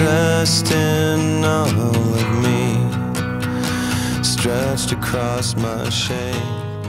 Dressed in all of me stretched across my shame.